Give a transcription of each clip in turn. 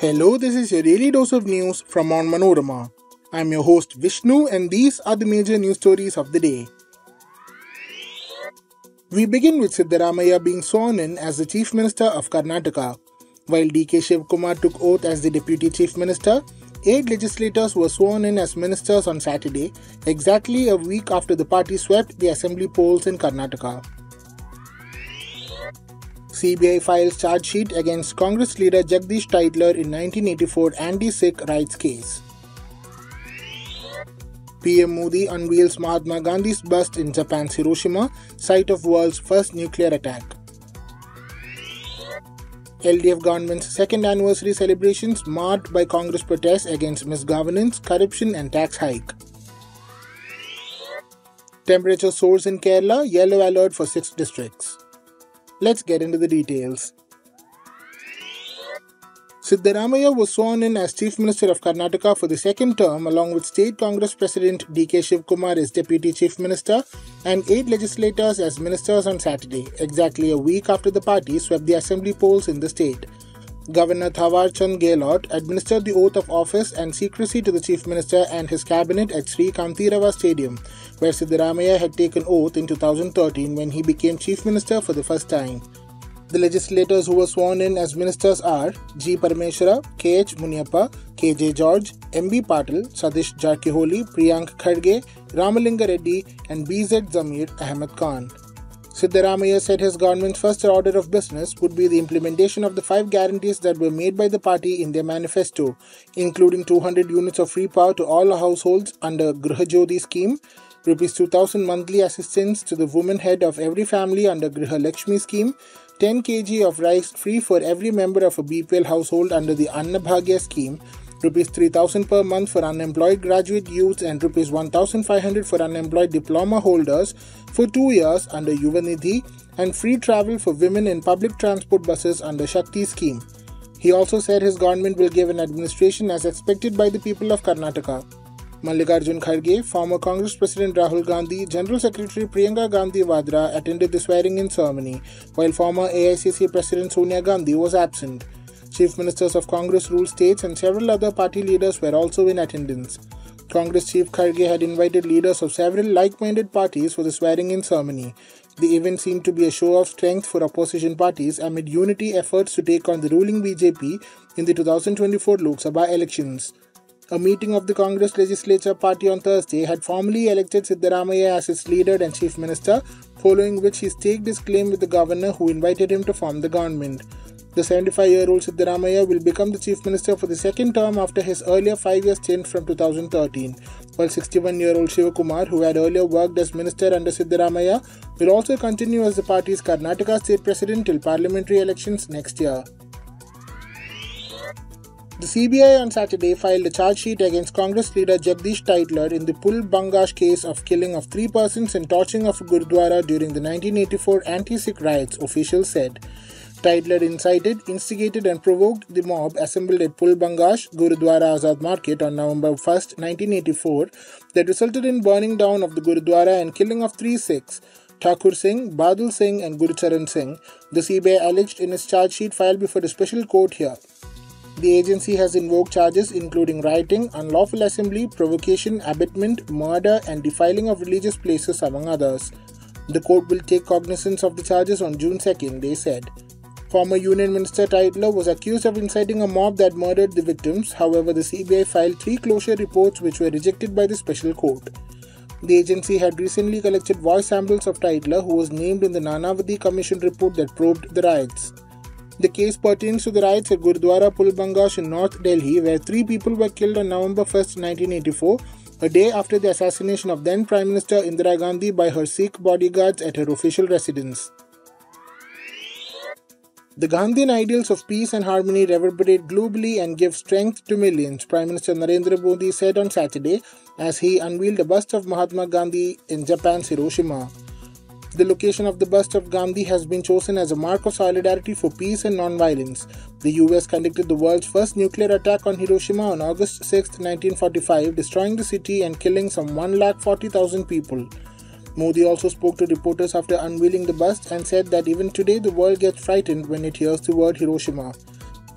Hello, this is your daily dose of news from Onmanorama. I'm your host Vishnu, and these are the major news stories of the day. We begin with Siddaramaiah being sworn in as the Chief Minister of Karnataka. While DK Shivakumar took oath as the Deputy Chief Minister, eight legislators were sworn in as ministers on Saturday, exactly a week after the party swept the assembly polls in Karnataka. CBI files charge sheet against Congress leader Jagdish Tytler in 1984 anti-Sikh rights case. PM Modi unveils Mahatma Gandhi's bust in Japan's Hiroshima, site of world's first nuclear attack. LDF government's second anniversary celebrations marked by Congress protests against misgovernance, corruption and tax hike. Temperature soars in Kerala, yellow alert for six districts. Let's get into the details. Siddaramaiah was sworn in as Chief Minister of Karnataka for the second term, along with State Congress President DK Shivakumar as Deputy Chief Minister and eight legislators as ministers on Saturday, exactly a week after the party swept the assembly polls in the state. Governor Thawar Chand Gehlot administered the oath of office and secrecy to the Chief Minister and his cabinet at Sri Kanteerava Stadium, where Siddaramaiah had taken oath in 2013 when he became Chief Minister for the first time. The legislators who were sworn in as ministers are G. Parameshwara, K. H. Muniappa, K. J. George, M. B. Patil, Satish Jarkiholi, Priyank Kharge, Ramalinga Reddy, and B. Z. Zamir Ahmed Khan. Siddaramaiah said his government's first order of business would be the implementation of the five guarantees that were made by the party in their manifesto, including 200 units of free power to all households under Grihajyoti scheme, rupees 2000 monthly assistance to the woman head of every family under Griha Lakshmi scheme, 10 kg of rice free for every member of a BPL household under the Annabhagya scheme, rupees 3000 per month for unemployed graduate youths and rupees 1500 for unemployed diploma holders for 2 years under Yuvanidhi and free travel for women in public transport buses under Shakti scheme. He also said his government will give an administration as expected by the people of Karnataka. Mallikarjun Kharge, former Congress President Rahul Gandhi, General Secretary Priyanka Gandhi Vadra attended the swearing-in ceremony, while former AICC President Sonia Gandhi was absent. Chief Ministers of Congress ruled states and several other party leaders were also in attendance. Congress Chief Kharge had invited leaders of several like minded parties for the swearing in ceremony. The event seemed to be a show of strength for opposition parties amid unity efforts to take on the ruling BJP in the 2024 Lok Sabha elections. A meeting of the Congress Legislature Party on Thursday had formally elected Siddaramaiah as its leader and chief minister, following which he staked his claim with the governor who invited him to form the government. The 75 year old Siddaramaiah will become the Chief Minister for the second term after his earlier five year stint from 2013, while 61 year old Shivakumar, who had earlier worked as Minister under Siddaramaiah, will also continue as the party's Karnataka State President till parliamentary elections next year. The CBI on Saturday filed a charge sheet against Congress leader Jagdish Tytler in the Pul Bangash case of killing of three persons and torching of a Gurdwara during the 1984 anti-Sikh riots, officials said. Tytler incited, instigated, and provoked the mob assembled at Pul Bangash, Gurudwara Azad Market on November 1, 1984, that resulted in burning down of the Gurudwara and killing of three Sikhs. Thakur Singh, Badal Singh, and Gurucharan Singh, the CBI alleged in its charge sheet filed before the special court here. The agency has invoked charges including rioting, unlawful assembly, provocation, abetment, murder, and defiling of religious places, among others. The court will take cognizance of the charges on June 2nd, they said. Former Union Minister Tytler was accused of inciting a mob that murdered the victims. However, the CBI filed three closure reports which were rejected by the special court. The agency had recently collected voice samples of Tytler, who was named in the Nanavati Commission report that probed the riots. The case pertains to the riots at Gurdwara Pulbangash in North Delhi, where three people were killed on November 1, 1984, a day after the assassination of then Prime Minister Indira Gandhi by her Sikh bodyguards at her official residence. The Gandhian ideals of peace and harmony reverberate globally and give strength to millions, Prime Minister Narendra Modi said on Saturday as he unveiled a bust of Mahatma Gandhi in Japan's Hiroshima. The location of the bust of Gandhi has been chosen as a mark of solidarity for peace and non-violence. The US conducted the world's first nuclear attack on Hiroshima on August 6, 1945, destroying the city and killing some 1,40,000 people. Modi also spoke to reporters after unveiling the bust and said that even today the world gets frightened when it hears the word Hiroshima.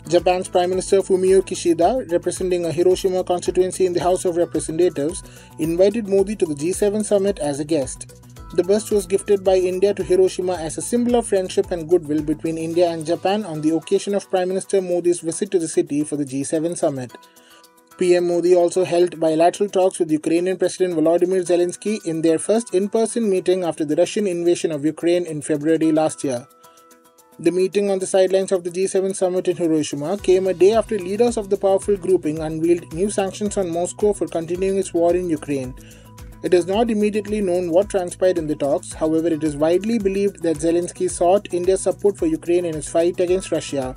Japan's Prime Minister Fumio Kishida, representing a Hiroshima constituency in the House of Representatives, invited Modi to the G7 summit as a guest. The bust was gifted by India to Hiroshima as a symbol of friendship and goodwill between India and Japan on the occasion of Prime Minister Modi's visit to the city for the G7 summit. PM Modi also held bilateral talks with Ukrainian President Volodymyr Zelensky in their first in person meeting after the Russian invasion of Ukraine in February last year. The meeting on the sidelines of the G7 summit in Hiroshima came a day after leaders of the powerful grouping unveiled new sanctions on Moscow for continuing its war in Ukraine. It is not immediately known what transpired in the talks, however, it is widely believed that Zelensky sought India's support for Ukraine in its fight against Russia.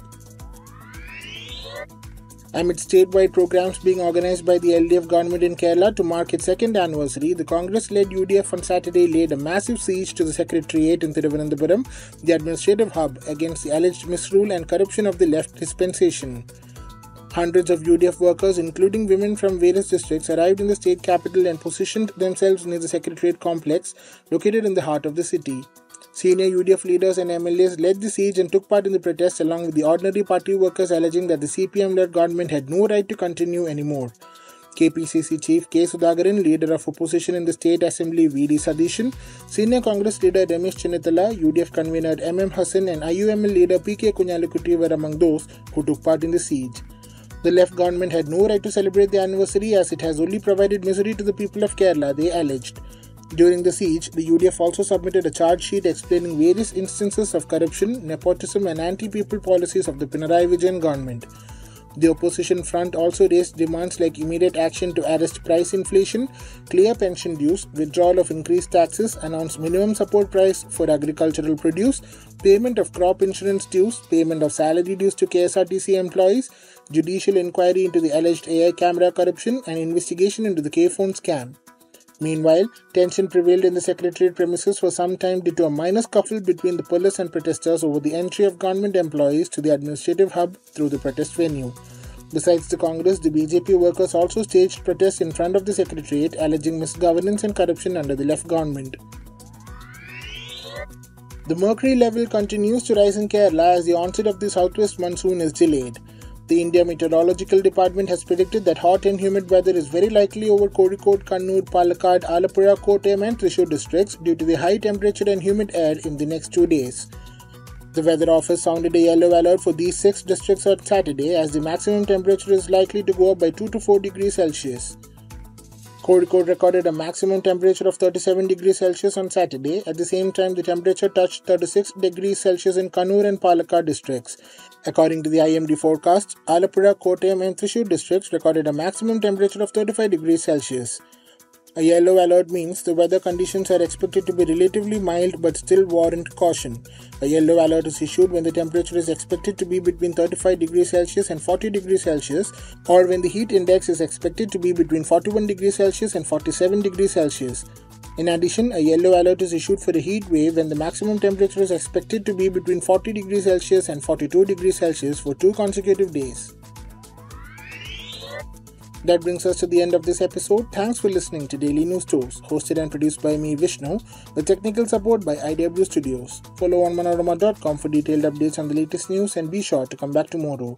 Amid statewide programs being organized by the LDF government in Kerala to mark its second anniversary, the Congress led UDF on Saturday laid a massive siege to the Secretariat in Thiruvananthapuram, the administrative hub, against the alleged misrule and corruption of the left dispensation. Hundreds of UDF workers, including women from various districts, arrived in the state capital and positioned themselves near the Secretariat complex located in the heart of the city. Senior UDF leaders and MLAs led the siege and took part in the protests along with the ordinary party workers alleging that the CPM led government had no right to continue anymore. KPCC Chief K. Sudhakaran, leader of opposition in the State Assembly VD Satheesan, Senior Congress leader Ramesh Chennithala, UDF convener MM Hassan, and IUML leader PK Kunhalikutty were among those who took part in the siege. The left government had no right to celebrate the anniversary as it has only provided misery to the people of Kerala, they alleged. During the siege, the UDF also submitted a charge sheet explaining various instances of corruption, nepotism, and anti people policies of the Pinarayi Vijayan government. The opposition front also raised demands like immediate action to arrest price inflation, clear pension dues, withdrawal of increased taxes, announce minimum support price for agricultural produce, payment of crop insurance dues, payment of salary dues to KSRTC employees, judicial inquiry into the alleged AI camera corruption, and investigation into the K-FON scam. Meanwhile, tension prevailed in the Secretariat premises for some time due to a minor scuffle between the police and protesters over the entry of government employees to the administrative hub through the protest venue. Besides the Congress, the BJP workers also staged protests in front of the Secretariat alleging misgovernance and corruption under the left government. The mercury level continues to rise in Kerala as the onset of the southwest monsoon is delayed. The India Meteorological Department has predicted that hot and humid weather is very likely over Kozhikode, Kannur, Palakkad, Alappuzha, Kottayam and Thrissur districts due to the high temperature and humid air in the next two days. The weather office sounded a yellow alert for these six districts on Saturday as the maximum temperature is likely to go up by 2 to 4 degrees Celsius. Kozhikode recorded a maximum temperature of 37 degrees Celsius on Saturday. At the same time, the temperature touched 36 degrees Celsius in Kannur and Palakkad districts. According to the IMD forecast, Alappuzha, Kottayam, and Thrissur districts recorded a maximum temperature of 35 degrees Celsius. A yellow alert means the weather conditions are expected to be relatively mild but still warrant caution. A yellow alert is issued when the temperature is expected to be between 35 degrees Celsius and 40 degrees Celsius, or when the heat index is expected to be between 41 degrees Celsius and 47 degrees Celsius. In addition, a yellow alert is issued for a heat wave when the maximum temperature is expected to be between 40 degrees Celsius and 42 degrees Celsius for two consecutive days. That brings us to the end of this episode. Thanks for listening to Daily News Dose, hosted and produced by me, Vishnu, with technical support by IW Studios. Follow onmanorama.com for detailed updates on the latest news and be sure to come back tomorrow.